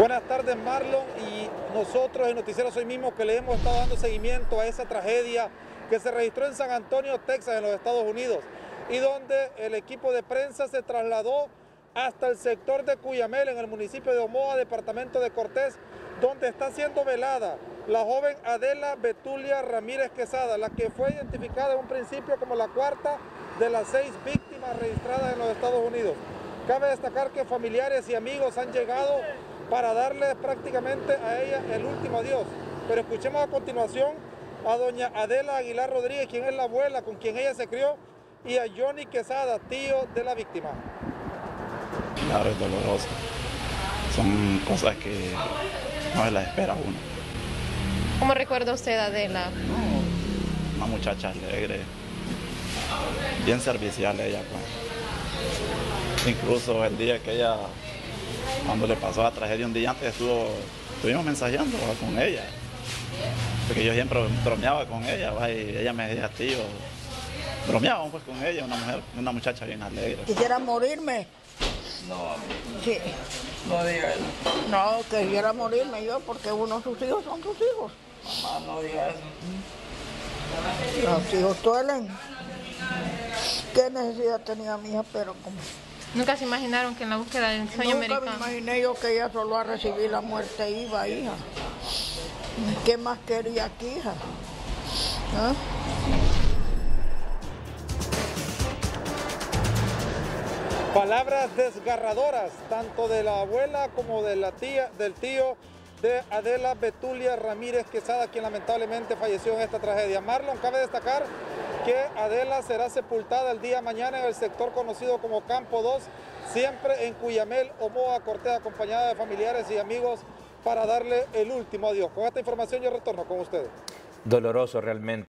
Buenas tardes Marlon y nosotros en Noticiero Hoy mismo que le hemos estado dando seguimiento a esa tragedia que se registró en San Antonio, Texas, en los Estados Unidos y donde el equipo de prensa se trasladó hasta el sector de Cuyamel, en el municipio de Omoa, departamento de Cortés, donde está siendo velada la joven Adela Betulia Ramírez Quesada, la que fue identificada en un principio como la cuarta de las seis víctimas registradas en los Estados Unidos. Cabe destacar que familiares y amigos han llegado para darle prácticamente a ella el último adiós. Pero escuchemos a continuación a doña Adela Aguilar Rodríguez, quien es la abuela con quien ella se crió, y a Johnny Quesada, tío de la víctima. Claro, es doloroso. Son cosas que no se las espera uno. ¿Cómo recuerda usted a Adela? Una muchacha alegre, bien servicial ella. Pues. Incluso el día que ella cuando le pasó la tragedia un día antes estuvo, estuvimos mensajeando con ella. Porque yo siempre bromeaba con ella, y ella me decía, tío, bromeábamos pues con ella, una mujer, una muchacha bien alegre. Quisiera morirme. No, Sí. no diga eso. No, quisiera morirme yo porque uno de sus hijos son sus hijos. Mamá, no diga eso. Los hijos duelen. ¿Qué necesidad tenía mi hija? Pero como Nunca se imaginaron que en la búsqueda del sueño nunca me americano. imaginé yo que ella solo a recibir la muerte iba, hija. ¿Qué más quería aquí, hija? ¿Ah? Palabras desgarradoras, tanto de la abuela como de la tía, del tío de Adela Betulia Ramírez Quesada, quien lamentablemente falleció en esta tragedia. Marlon, cabe destacar que Adela será sepultada el día mañana en el sector conocido como Campo 2, siempre en Cuyamel, Omoa, Cortés, acompañada de familiares y amigos para darle el último adiós. Con esta información yo retorno con ustedes. Doloroso realmente.